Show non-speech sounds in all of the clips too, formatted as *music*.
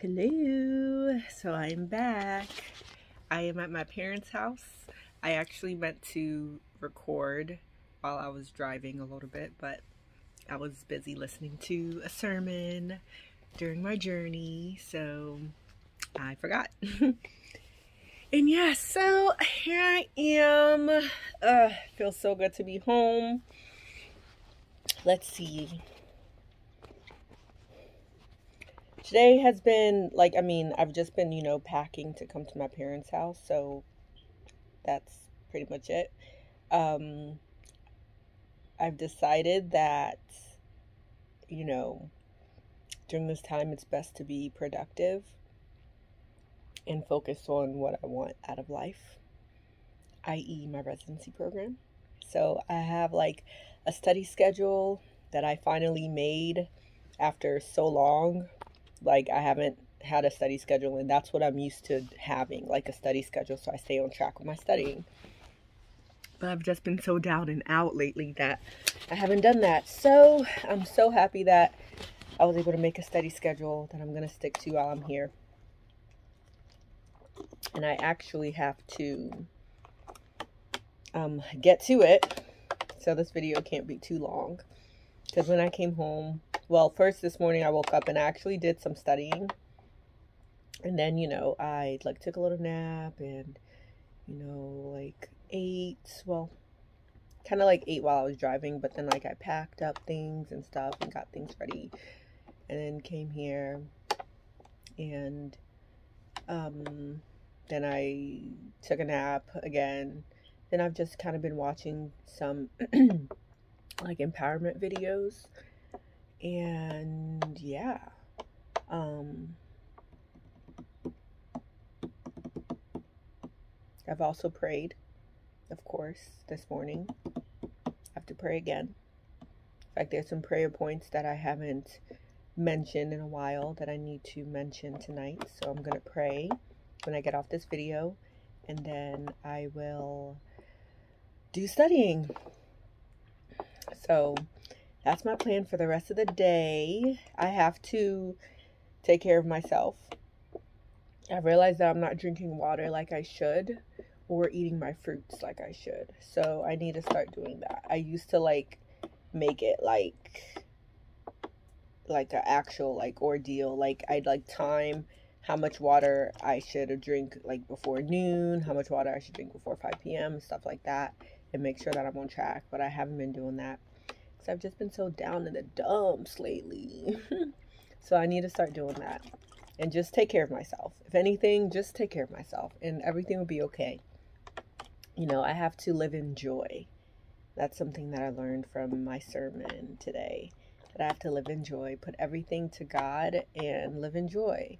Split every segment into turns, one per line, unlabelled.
Hello. So I'm back. I am at my parents' house. I actually meant to record while I was driving a little bit, but I was busy listening to a sermon during my journey, so I forgot. *laughs* and yeah, so here I am. Uh, feels so good to be home. Let's see. Today has been like I mean I've just been you know packing to come to my parents' house, so that's pretty much it. Um, I've decided that you know during this time it's best to be productive and focus on what I want out of life, i.e., my residency program. So I have like a study schedule that I finally made after so long like I haven't had a study schedule and that's what I'm used to having, like a study schedule so I stay on track with my studying. But I've just been so down and out lately that I haven't done that. So I'm so happy that I was able to make a study schedule that I'm going to stick to while I'm here. And I actually have to um, get to it. So this video can't be too long. Because when I came home, well, first this morning I woke up and I actually did some studying. And then, you know, I like took a little nap and, you know, like ate, well, kind of like ate while I was driving, but then like I packed up things and stuff and got things ready and then came here and um then I took a nap again. Then I've just kind of been watching some *clears throat* like empowerment videos and yeah. Um I've also prayed of course this morning. I have to pray again. In fact there's some prayer points that I haven't mentioned in a while that I need to mention tonight. So I'm gonna pray when I get off this video and then I will do studying. So that's my plan for the rest of the day. I have to take care of myself. I realized that I'm not drinking water like I should or eating my fruits like I should. So I need to start doing that. I used to like make it like like an actual like ordeal. Like I'd like time how much water I should drink like before noon, how much water I should drink before 5 p.m., stuff like that, and make sure that I'm on track. But I haven't been doing that. I've just been so down in the dumps lately. *laughs* so I need to start doing that and just take care of myself. If anything, just take care of myself and everything will be okay. You know, I have to live in joy. That's something that I learned from my sermon today. That I have to live in joy, put everything to God and live in joy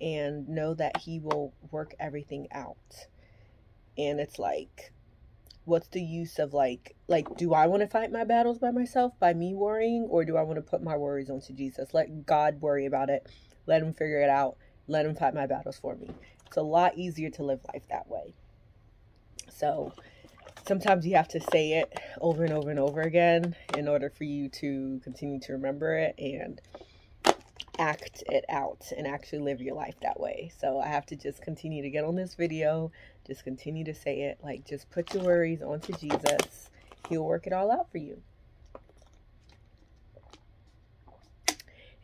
and know that He will work everything out. And it's like what's the use of like like do I want to fight my battles by myself by me worrying or do I want to put my worries onto Jesus? Let God worry about it. Let him figure it out. Let him fight my battles for me. It's a lot easier to live life that way. So sometimes you have to say it over and over and over again in order for you to continue to remember it and act it out and actually live your life that way. So I have to just continue to get on this video, just continue to say it. Like, just put your worries onto Jesus. He'll work it all out for you.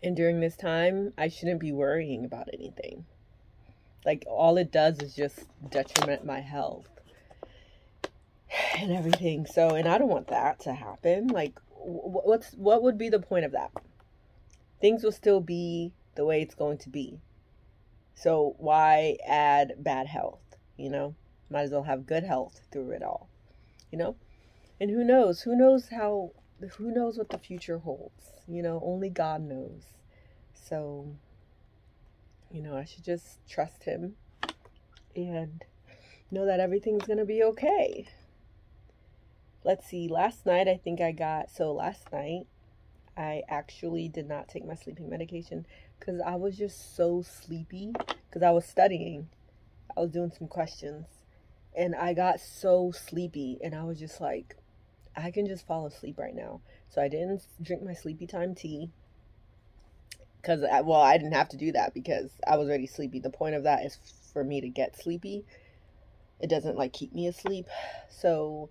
And during this time, I shouldn't be worrying about anything. Like, all it does is just detriment my health *sighs* and everything. So, and I don't want that to happen. Like, what's what would be the point of that? Things will still be the way it's going to be. So, why add bad health? you know might as well have good health through it all you know? And who knows? Who knows how who knows what the future holds? You know only god knows. So you know i should just trust him and know that everything's going to be okay. Let's see last night i think i got so last night i actually did not take my sleeping medication because i was just so sleepy because i was studying. I was doing some questions and I got so sleepy and I was just like, I can just fall asleep right now. So I didn't drink my sleepy time tea because well i didn't have to do that because i was already sleepy. The point of that is for me to get sleepy. It doesn't like keep me asleep. So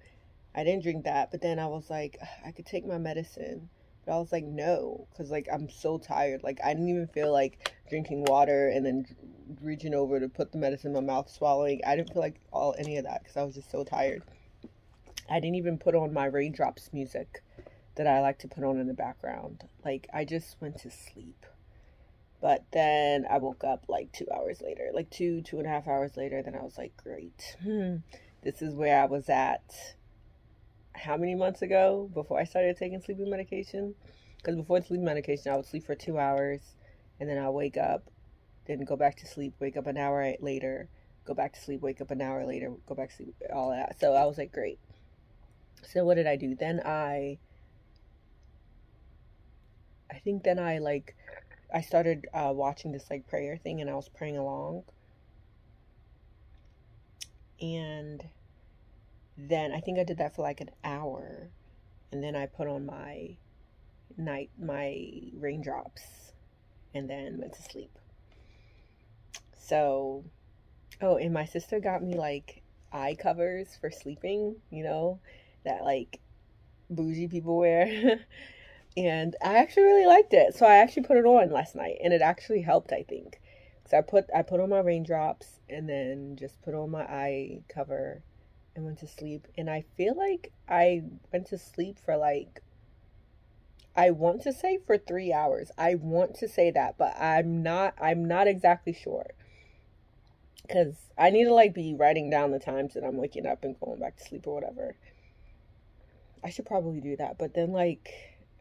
i didn't drink that but then i was like i could take my medicine but i was like no because like i'm so tired. Like i didn't even feel like drinking water and then reaching over to put the medicine in my mouth swallowing. I didn't feel like all any of that because i was just so tired. I didn't even put on my raindrops music that i like to put on in the background. Like i just went to sleep. But then I woke up like two hours later, like two, two and a half hours later. Then I was like, great. Hmm, this is where I was at how many months ago before I started taking sleeping medication? Because before the sleeping medication, I would sleep for two hours and then I'll wake up, then go back to sleep, wake up an hour later, go back to sleep, wake up an hour later, go back to sleep, all that. So I was like, great. So what did I do? Then I, I think then I like I started uh, watching this like prayer thing and I was praying along. And then I think I did that for like an hour. And then I put on my night, my raindrops, and then went to sleep. So, oh, and my sister got me like eye covers for sleeping, you know, that like bougie people wear. *laughs* and I actually really liked it. So I actually put it on last night, and it actually helped. I think because I put I put on my raindrops and then just put on my eye cover and went to sleep. And I feel like I went to sleep for like I want to say for three hours. I want to say that, but I'm not. I'm not exactly sure because I need to like be writing down the times that I'm waking up and going back to sleep or whatever. I should probably do that, but then like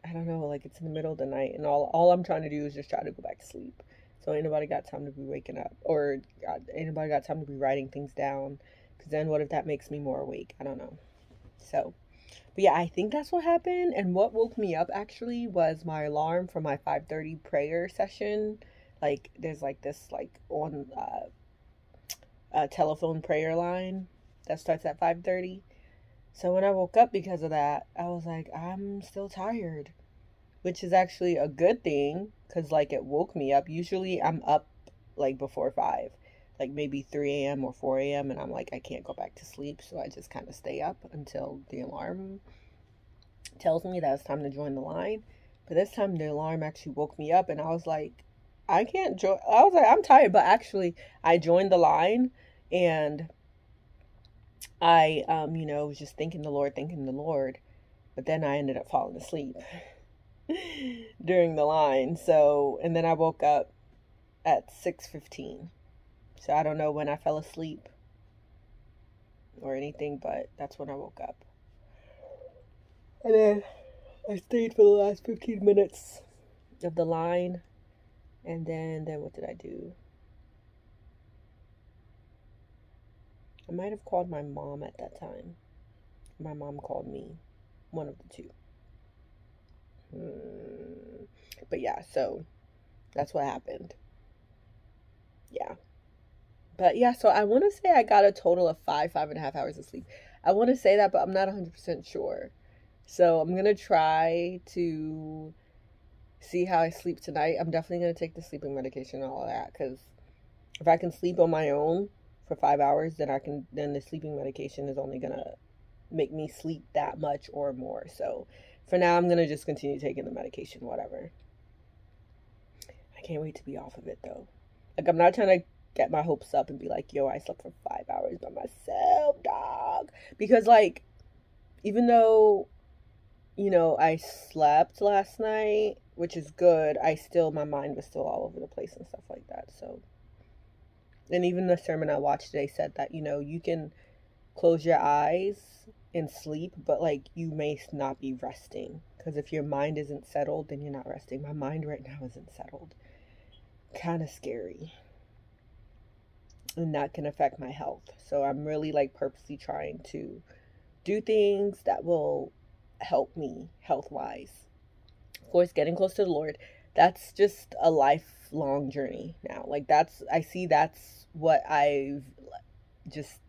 I don't know, like it's in the middle of the night, and all all I'm trying to do is just try to go back to sleep. So anybody got time to be waking up, or uh, ain't nobody got time to be writing things down. Because then, what if that makes me more awake? I don't know. So, but yeah, I think that's what happened. And what woke me up actually was my alarm for my 5:30 prayer session. Like, there's like this like on uh, a telephone prayer line that starts at 5:30 so when I woke up because of that, I was like, I'm still tired, which is actually a good thing because, like, it woke me up. Usually I'm up like before five, like maybe 3 a.m. or 4 a.m., and I'm like, I can't go back to sleep. So I just kind of stay up until the alarm tells me that it's time to join the line. But this time the alarm actually woke me up, and I was like, I can't join. I was like, I'm tired, but actually, I joined the line and I, um, you know, was just thanking the Lord, thanking the Lord. But then I ended up falling asleep *laughs* during the line. So, and then I woke up at 6:15. So I don't know when I fell asleep or anything, but that's when I woke up. And then I stayed for the last 15 minutes of the line. And then then what did I do? I might have called my mom at that time. My mom called me. One of the two. Hmm. But yeah, so that's what happened. Yeah. But yeah, so I want to say I got a total of five, five and a half hours of sleep. I want to say that, but I'm not 100% sure. So I'm going to try to see how I sleep tonight. I'm definitely going to take the sleeping medication and all of that because if I can sleep on my own, for five hours, then I can then the sleeping medication is only gonna make me sleep that much or more. So for now, I'm gonna just continue taking the medication, whatever. I can't wait to be off of it though. Like I'm not trying to get my hopes up and be like, yo, I slept for five hours by myself, dog. Because like, even though, you know, I slept last night, which is good, I still my mind was still all over the place and stuff like that. So and even the sermon I watched today said that, you know, you can close your eyes and sleep, but like you may not be resting. Because if your mind isn't settled, then you're not resting. My mind right now isn't settled. Kind of scary. And that can affect my health. So I'm really like purposely trying to do things that will help me health wise. Of course, getting close to the Lord, that's just a lifelong journey now. Like that's I see that's what I've just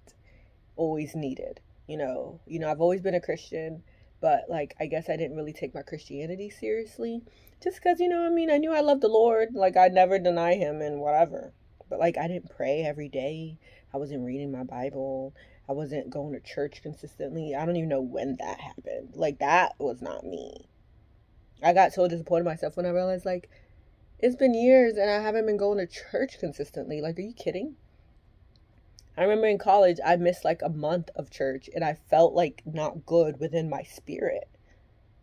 always needed. You know, you know, I've always been a Christian, but like I guess I didn't really take my Christianity seriously. Just because, you know, I mean, I knew I loved the Lord. Like, I'd never deny him and whatever. But, like, I didn't pray every day. I wasn't reading my Bible. I wasn't going to church consistently. I don't even know when that happened. Like, that was not me. I got so disappointed myself when I realized, like, it's been years and I haven't been going to church consistently. Like, are you kidding? I remember in college, I missed like a month of church and I felt like not good within my spirit.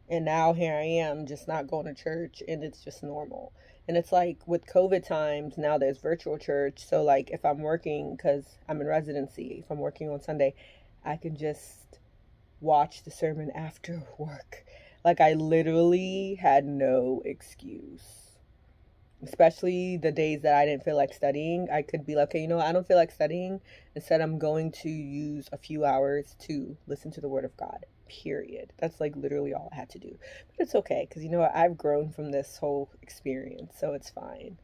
And now here I am, just not going to church and it's just normal. And it's like with COVID times, now there's virtual church. So, like, if I'm working, because I'm in residency, if I'm working on Sunday, I can just watch the sermon after *laughs* work. Like, I literally had no excuse especially the days that I didn't feel like studying, I could be like, okay, you know, I don't feel like studying. Instead, I'm going to use a few hours to listen to the Word of God. Period. That's like literally all I had to do. But it's okay because you know what? I've grown from this whole experience, so it's fine.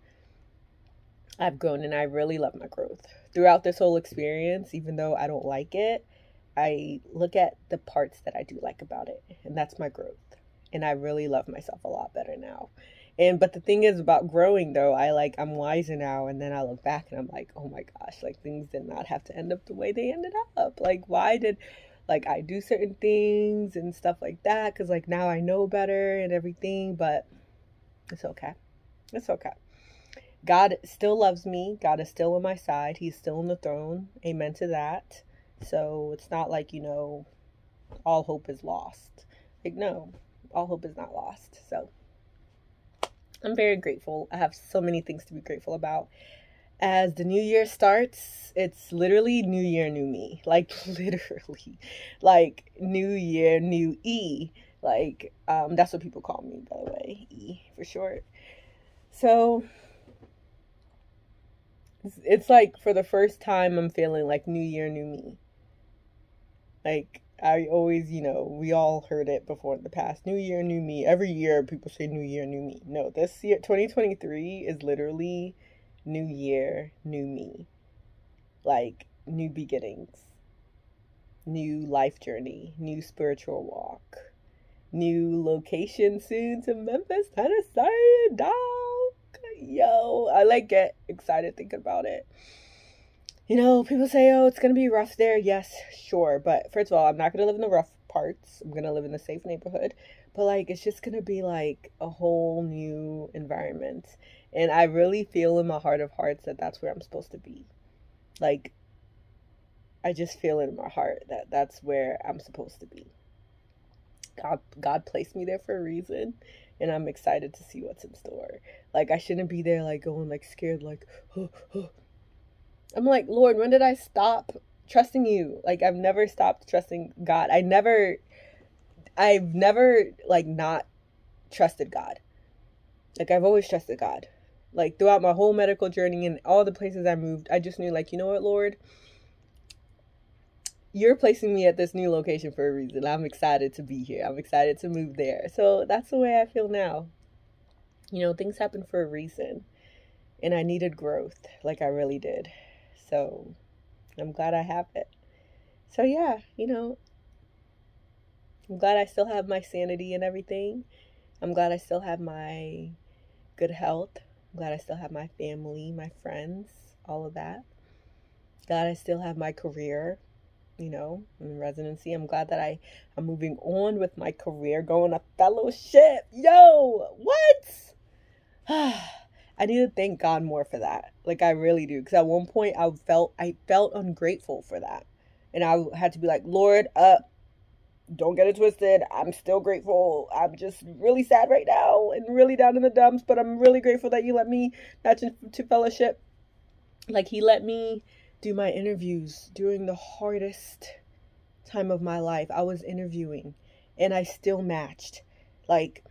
I've grown and I really love my growth. Throughout this whole experience, even though I don't like it, I look at the parts that I do like about it, and that's my growth. And I really love myself a lot better now. And but the thing is about growing though, I like I'm wiser now and then I look back and I'm like, "Oh my gosh, like things did not have to end up the way they ended up. Like why did like I do certain things and stuff like that cuz like now I know better and everything, but it's okay. It's okay. God still loves me. God is still on my side. He's still on the throne. Amen to that. So it's not like, you know, all hope is lost. Like no, all hope is not lost. So I'm very grateful. I have so many things to be grateful about. As the new year starts, it's literally new year, new me. Like *laughs* literally. Like new year, new E. Like um that's what people call me by the way, E for short. So it's, it's like for the first time I'm feeling like new year, new me. Like I always, you know, we all heard it before in the past. New year, new me. Every year people say new year, new me. No, this year 2023 is literally new year, new me. Like new beginnings. New life journey, new spiritual walk. New location soon to Memphis, Tennessee, dog. Yo, I like get excited thinking about it you know, people say, oh, it's going to be rough there. Yes, sure. But first of all, I'm not going to live in the rough parts. I'm going to live in the safe neighborhood. But like, it's just going to be like a whole new environment. And I really feel in my heart of hearts that that's where I'm supposed to be. Like, I just feel in my heart that that's where I'm supposed to be. God, God placed me there for a reason and I'm excited to see what's in store. Like I shouldn't be there like going like scared like oh, *gasps* oh, I'm like, Lord, when did I stop trusting you? Like I've never stopped trusting God. I never I've never like not trusted God. Like I've always trusted God. Like throughout my whole medical journey and all the places I moved, I just knew like, you know what, Lord? You're placing me at this new location for a reason. I'm excited to be here. I'm excited to move there. So that's the way I feel now. You know, things happen for a reason. And I needed growth, like I really did. So I'm glad I have it. So yeah, you know, I'm glad I still have my sanity and everything. I'm glad I still have my good health. I'm glad I still have my family, my friends, all of that. Glad I still have my career, you know, in residency. I'm glad that I am moving on with my career, going a fellowship. Yo, what? *sighs* I need to thank God more for that. Like I really do, because at one point I felt I felt ungrateful for that, and I had to be like, Lord, uh, don't get it twisted. I'm still grateful. I'm just really sad right now and really down in the dumps, but I'm really grateful that you let me match to fellowship. Like he let me do my interviews during the hardest time of my life. I was interviewing and I still matched. Like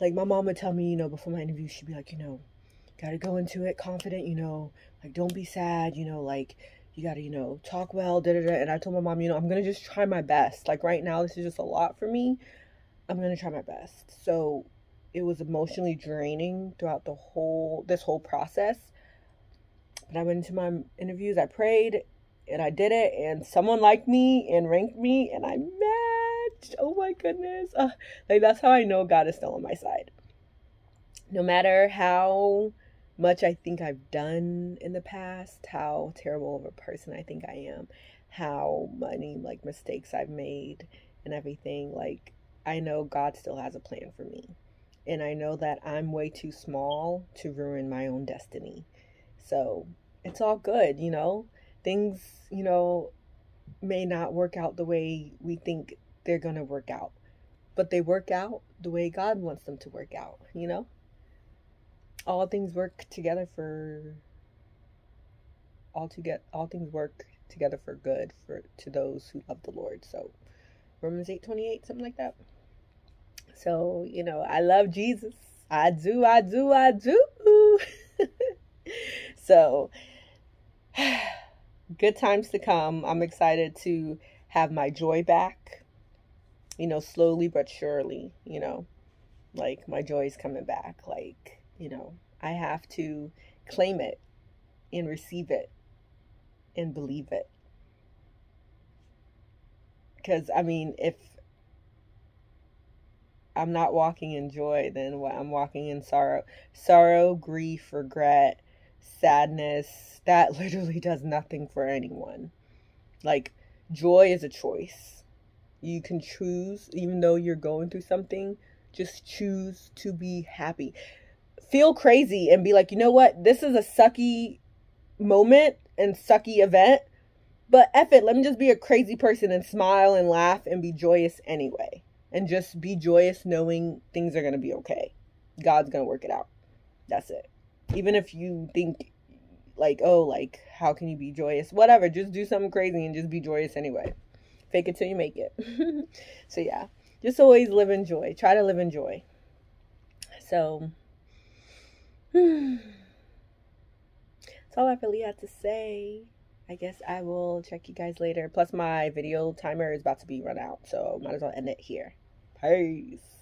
like my mom would tell me, you know, before my interview, she'd be like, you know, got to go into it confident, you know, like don't be sad, you know, like you got to, you know, talk well, da da da. And I told my mom, you know, I'm to just try my best. Like right now, this is just a lot for me. I'm to try my best. So it was emotionally draining throughout the whole, this whole process. But I went into my interviews, I prayed, and I did it, and someone liked me and ranked me, and I matched. Oh my goodness. Uh, like that's how I know God is still on my side no matter how much I think I've done in the past, how terrible of a person I think I am, how many like mistakes I've made and everything, like I know God still has a plan for me. And I know that I'm way too small to ruin my own destiny. So it's all good, you know? Things, you know, may not work out the way we think they're going to work out, but they work out the way God wants them to work out, you know? All things work together for all to get all things work together for good for to those who love the Lord. So Romans 8 28, something like that. So, you know, I love Jesus. I do, I do, I do. *laughs* so *sighs* good times to come. I'm excited to have my joy back. You know, slowly but surely, you know. Like my joy is coming back. Like you know, I have to claim it and receive it and believe it. Because, I mean, if I'm not walking in joy, then what? I'm walking in sorrow. Sorrow, grief, regret, sadness, that *laughs* literally does nothing for anyone. Like, joy is a choice. You can choose, even though you're going through something, just choose to be happy feel crazy and be like, you know what? This is a sucky moment and sucky event. But F it, let me just be a crazy person and smile and laugh and be joyous anyway. And just be joyous knowing things are going to be okay. God's going to work it out. That's it. Even if you think, like, oh, like, how can you be joyous? Whatever, just do something crazy and just be joyous anyway. Fake it till you make it. *laughs* so, yeah, just always live in joy. Try to live in joy. So, *sighs* that's all I really had to say. I guess I will check you guys later. Plus, my video timer is about to be run out, so might as well end it here. Peace.